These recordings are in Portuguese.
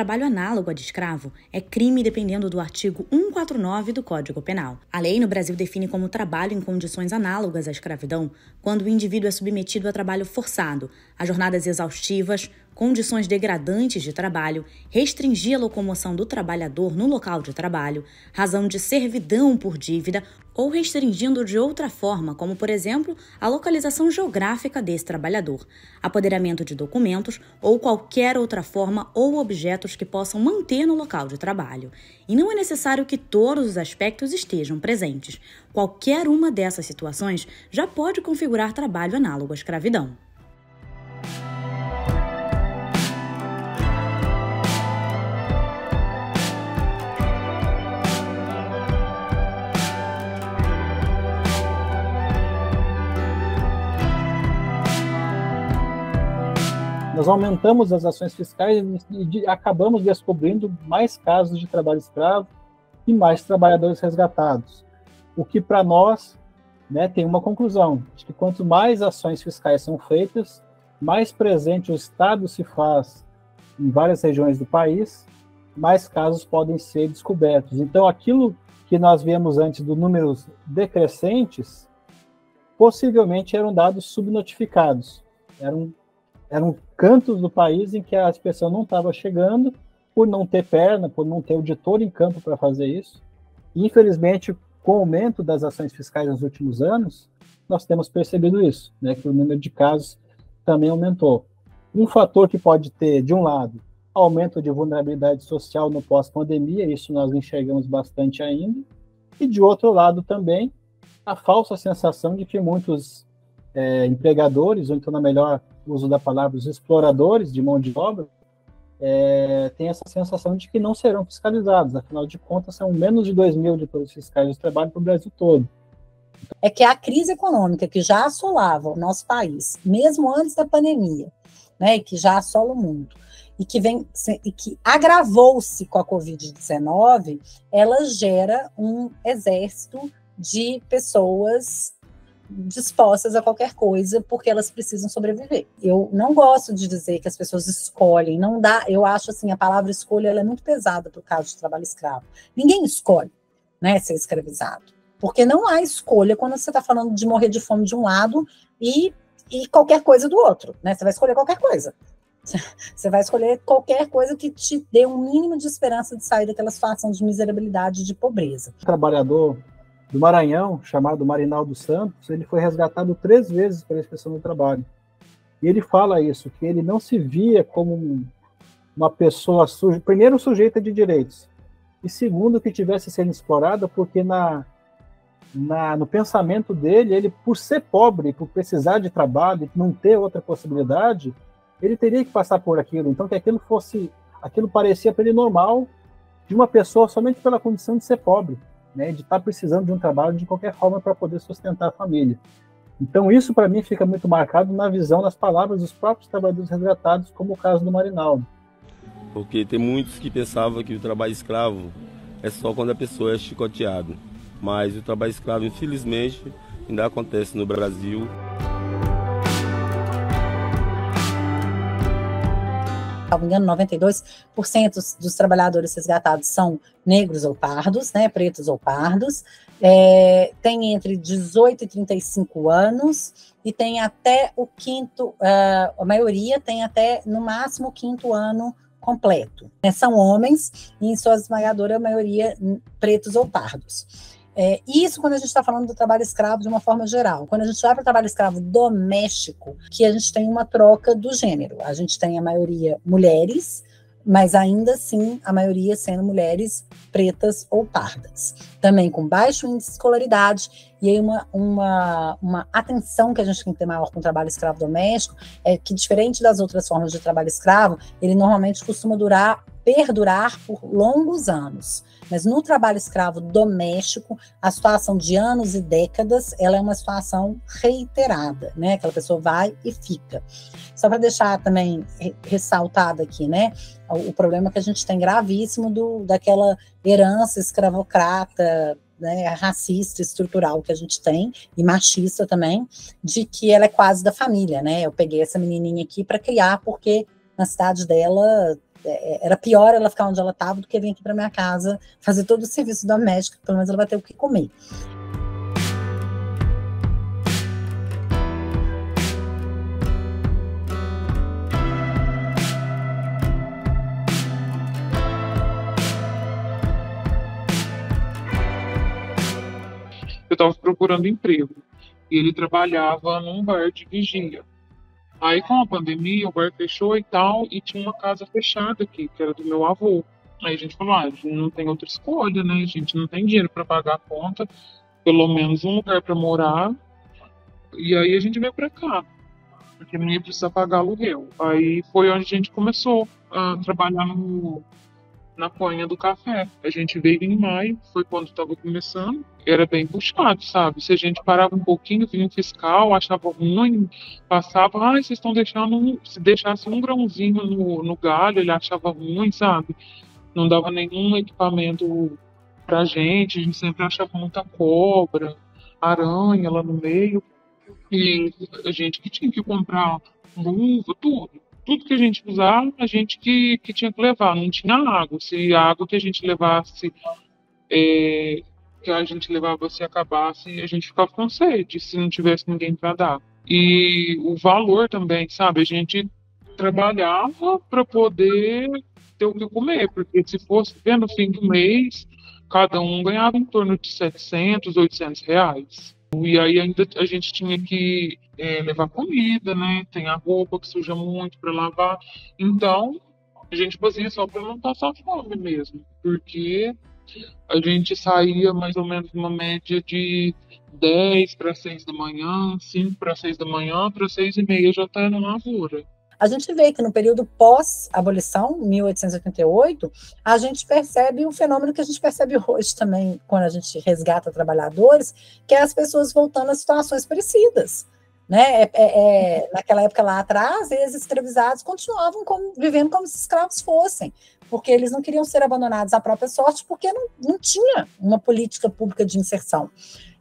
Trabalho análogo a de escravo é crime dependendo do artigo 149 do Código Penal. A lei no Brasil define como trabalho em condições análogas à escravidão quando o indivíduo é submetido a trabalho forçado, a jornadas exaustivas, condições degradantes de trabalho, restringir a locomoção do trabalhador no local de trabalho, razão de servidão por dívida ou restringindo de outra forma, como por exemplo a localização geográfica desse trabalhador, apoderamento de documentos ou qualquer outra forma ou objetos que possam manter no local de trabalho. E não é necessário que todos os aspectos estejam presentes. Qualquer uma dessas situações já pode configurar trabalho análogo à escravidão. Nós aumentamos as ações fiscais e acabamos descobrindo mais casos de trabalho escravo e mais trabalhadores resgatados. O que para nós né, tem uma conclusão, de que quanto mais ações fiscais são feitas, mais presente o Estado se faz em várias regiões do país, mais casos podem ser descobertos. Então, aquilo que nós vemos antes dos números decrescentes, possivelmente eram dados subnotificados, eram eram cantos do país em que a pessoa não estava chegando por não ter perna, por não ter auditor em campo para fazer isso. Infelizmente, com o aumento das ações fiscais nos últimos anos, nós temos percebido isso, né, que o número de casos também aumentou. Um fator que pode ter, de um lado, aumento de vulnerabilidade social no pós-pandemia, isso nós enxergamos bastante ainda, e de outro lado também, a falsa sensação de que muitos é, empregadores, ou então na melhor uso da palavra, os exploradores de mão de obra, é, tem essa sensação de que não serão fiscalizados. Afinal de contas, são menos de 2 mil auditores fiscais de trabalho para o Brasil todo. É que a crise econômica que já assolava o nosso país, mesmo antes da pandemia, né, que já assola o mundo, e que vem e que agravou-se com a Covid-19, ela gera um exército de pessoas dispostas a qualquer coisa porque elas precisam sobreviver. Eu não gosto de dizer que as pessoas escolhem, não dá, eu acho assim, a palavra escolha é muito pesada para o caso de trabalho escravo. Ninguém escolhe, né, ser escravizado. Porque não há escolha quando você está falando de morrer de fome de um lado e, e qualquer coisa do outro, né? Você vai escolher qualquer coisa. Você vai escolher qualquer coisa que te dê um mínimo de esperança de sair daquela situação de miserabilidade, de pobreza. O trabalhador do Maranhão, chamado Marinaldo Santos, ele foi resgatado três vezes pela inspeção do trabalho. E ele fala isso, que ele não se via como uma pessoa, primeiro, sujeita de direitos, e segundo, que tivesse sendo explorada, porque na, na, no pensamento dele, ele, por ser pobre, por precisar de trabalho, não ter outra possibilidade, ele teria que passar por aquilo. Então, que aquilo fosse, aquilo parecia para ele normal de uma pessoa somente pela condição de ser pobre né, de estar tá precisando de um trabalho de qualquer forma para poder sustentar a família. Então, isso para mim fica muito marcado na visão, nas palavras dos próprios trabalhadores resgatados, como o caso do Marinaldo. Porque tem muitos que pensavam que o trabalho escravo é só quando a pessoa é chicoteada. Mas o trabalho escravo, infelizmente, ainda acontece no Brasil. Salvo engano, 92% dos trabalhadores resgatados são negros ou pardos, né, pretos ou pardos, é, tem entre 18 e 35 anos e tem até o quinto, uh, a maioria tem até no máximo o quinto ano completo. É, são homens e em sua esmagadora maioria pretos ou pardos. É, isso quando a gente está falando do trabalho escravo de uma forma geral. Quando a gente vai para o trabalho escravo doméstico, que a gente tem uma troca do gênero. A gente tem a maioria mulheres, mas ainda assim a maioria sendo mulheres pretas ou pardas. Também com baixo índice de escolaridade, e aí uma, uma, uma atenção que a gente tem que ter maior com o trabalho escravo doméstico é que, diferente das outras formas de trabalho escravo, ele normalmente costuma durar, perdurar por longos anos. Mas no trabalho escravo doméstico, a situação de anos e décadas, ela é uma situação reiterada, né? Aquela pessoa vai e fica. Só para deixar também ressaltado aqui, né? O, problema que a gente tem gravíssimo do, daquela herança escravocrata, né, racista, estrutural que a gente tem, e machista também, de que ela é quase da família, né? Eu peguei essa menininha aqui para criar, porque na cidade dela é, era pior ela ficar onde ela estava do que vir aqui para minha casa fazer todo o serviço doméstico, pelo menos ela vai ter o que comer. Eu estava procurando emprego e ele trabalhava num bar de vigia. Aí, com a pandemia, o bar fechou e tal, e tinha uma casa fechada aqui, que era do meu avô. Aí a gente falou: ah, a gente não tem outra escolha, né? A gente não tem dinheiro para pagar a conta, pelo menos um lugar para morar. E aí a gente veio para cá, porque não ia precisar pagar aluguel. Aí foi onde a gente começou a trabalhar no, na Ponha do Café. A gente veio em maio, foi quando estava começando, era bem puxado, sabe? Se a gente parava um pouquinho, vinha um fiscal, achava ruim, passava, ah, vocês estão deixando, um... se deixasse um grãozinho no, no galho, ele achava ruim, sabe? Não dava nenhum equipamento pra gente, a gente sempre achava muita cobra, aranha lá no meio, e a gente que tinha que comprar luva, tudo tudo que a gente usava, a gente que, que tinha que levar, não tinha água. Se a água que a gente levasse, é, que a gente levava se acabasse, a gente ficava com sede, se não tivesse ninguém para dar. E o valor também, sabe? A gente trabalhava para poder ter o que comer, porque se fosse no fim do mês, cada um ganhava em torno de 700, 800 reais. E aí ainda a gente tinha que é, levar comida, né? Tem a roupa que suja muito para lavar. Então, a gente fazia só para não passar fome mesmo, porque a gente saía mais ou menos uma média de 10 para 6 da manhã, 5 para 6 da manhã, para 6 e meia já tá na lavoura. A gente vê que no período pós-abolição, 1888, a gente percebe um fenômeno que a gente percebe hoje também, quando a gente resgata trabalhadores, que é as pessoas voltando a situações parecidas. Né? É, é, é, naquela época lá atrás, eles escravizados continuavam como, vivendo como se escravos fossem, porque eles não queriam ser abandonados à própria sorte, porque não, não tinha uma política pública de inserção.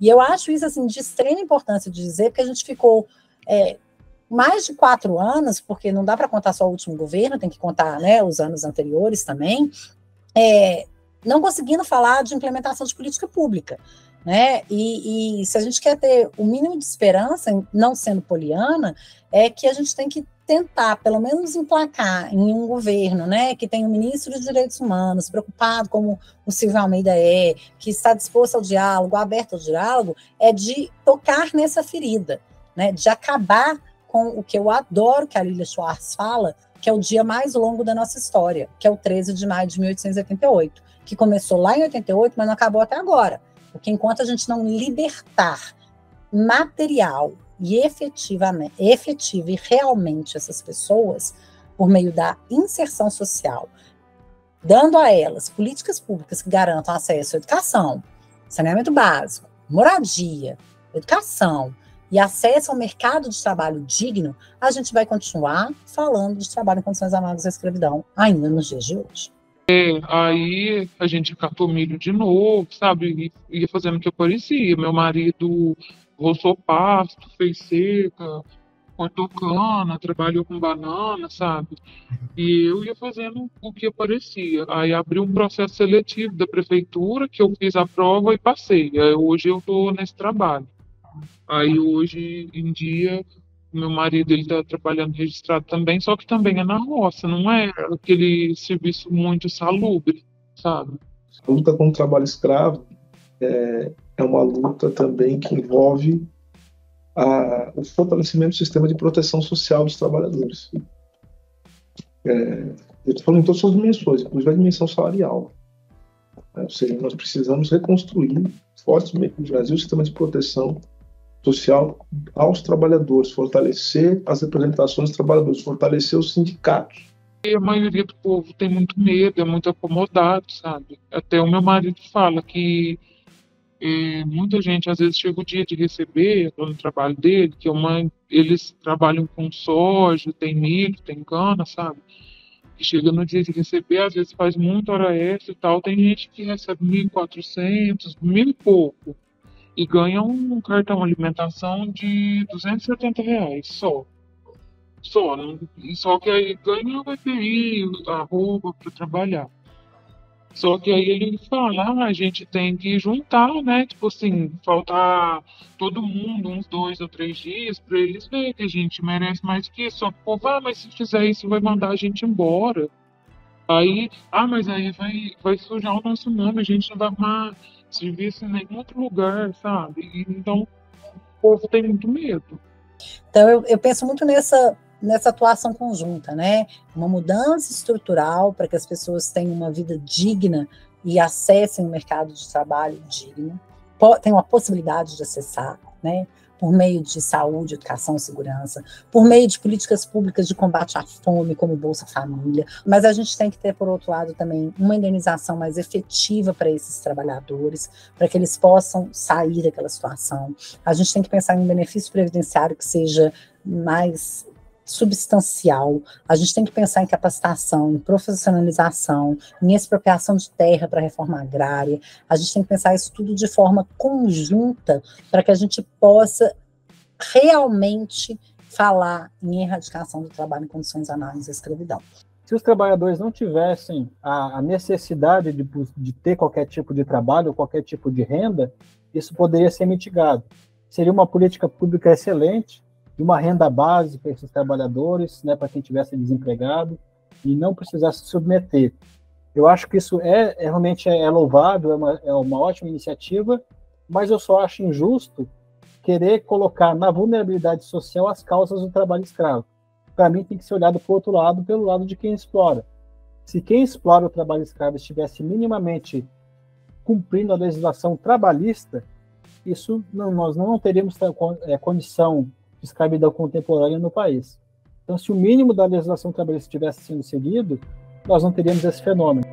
E eu acho isso assim de extrema importância de dizer, porque a gente ficou é, mais de quatro anos, porque não dá para contar só o último governo, tem que contar né, os anos anteriores também, é, não conseguindo falar de implementação de política pública. Né? E, e, se a gente quer ter o mínimo de esperança, não sendo poliana, é que a gente tem que tentar, pelo menos, emplacar em um governo, né, que tem um ministro de Direitos Humanos preocupado, como o Silvio Almeida é, que está disposto ao diálogo, aberto ao diálogo, é de tocar nessa ferida, né, de acabar com o que eu adoro que a Lilia Schwartz fala, que é o dia mais longo da nossa história, que é o 13 de maio de 1888, que começou lá em 88, mas não acabou até agora. Porque enquanto a gente não libertar material e efetivamente, efetiva e realmente essas pessoas, por meio da inserção social, dando a elas políticas públicas que garantam acesso à educação, saneamento básico, moradia, educação, e acesso ao mercado de trabalho digno, a gente vai continuar falando de trabalho em condições análogas à escravidão, ainda nos dias de hoje. É, aí a gente catou milho de novo, sabe? E ia fazendo o que aparecia. Meu marido roçou pasto, fez seca, cortou cana, trabalhou com banana, sabe? E eu ia fazendo o que aparecia. Aí abriu um processo seletivo da prefeitura, que eu fiz a prova e passei. Aí hoje eu estou nesse trabalho. Aí hoje em dia meu marido ele está trabalhando registrado também, só que também é na roça, não é aquele serviço muito salubre, sabe? A luta contra o trabalho escravo é, é uma luta também que envolve a, o fortalecimento do sistema de proteção social dos trabalhadores. É, eu estou falando em todas as dimensões, inclusive a dimensão salarial. É, ou seja, nós precisamos reconstruir fortemente no Brasil o sistema de proteção social aos trabalhadores, fortalecer as representações dos trabalhadores, fortalecer os sindicatos. E a maioria do povo tem muito medo, é muito acomodado, sabe? Até o meu marido fala que é, muita gente às vezes chega o dia de receber no trabalho dele, que é uma, eles trabalham com soja, tem milho, tem cana, sabe? E chega no dia de receber, às vezes faz muita hora extra e tal. Tem gente que recebe 1.400, mil e pouco e ganha um cartão alimentação de 270 reais só. Só, não, só que aí ganha o EPI, a roupa para trabalhar. Só que aí ele fala, ah, a gente tem que juntar, né? Tipo assim, faltar todo mundo uns dois ou três dias para eles verem que a gente merece mais que isso. Só que povo, ah, mas se fizer isso vai mandar a gente embora. Aí, ah, mas aí vai, vai sujar o nosso nome, a gente não vai arrumar serviço em nenhum outro lugar, sabe? Então, o povo tem muito medo. Então, eu, eu penso muito nessa nessa atuação conjunta, né? Uma mudança estrutural para que as pessoas tenham uma vida digna e acessem o mercado de trabalho digno, tenham a possibilidade de acessar, né? Por meio de saúde, educação e segurança, por meio de políticas públicas de combate à fome, como Bolsa Família. Mas a gente tem que ter, por outro lado, também uma indenização mais efetiva para esses trabalhadores, para que eles possam sair daquela situação. A gente tem que pensar em um benefício previdenciário que seja mais substancial. A gente tem que pensar em capacitação, em profissionalização, em expropriação de terra para reforma agrária. A gente tem que pensar isso tudo de forma conjunta para que a gente possa realmente falar em erradicação do trabalho em condições análises da escravidão. Se os trabalhadores não tivessem a, necessidade de, de ter qualquer tipo de trabalho, qualquer tipo de renda, isso poderia ser mitigado. Seria uma política pública excelente, de uma renda base para esses trabalhadores, né, para quem tivesse desempregado, e não precisasse se submeter. Eu acho que isso é, é realmente é, é louvável, é uma, é uma ótima iniciativa, mas eu só acho injusto querer colocar na vulnerabilidade social as causas do trabalho escravo. Para mim, tem que ser olhado para o outro lado, pelo lado de quem explora. Se quem explora o trabalho escravo estivesse minimamente cumprindo a legislação trabalhista, isso não, nós não teríamos é, condição de escravidão contemporânea no país. Então, se o mínimo da legislação trabalhista estivesse sendo seguido, nós não teríamos esse fenômeno.